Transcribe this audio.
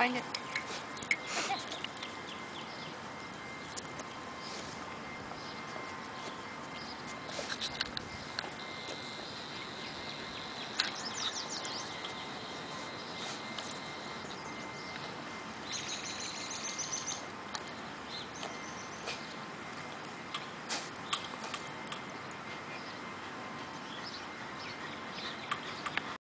find it.